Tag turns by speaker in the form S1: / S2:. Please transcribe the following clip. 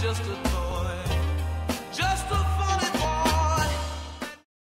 S1: just a thought.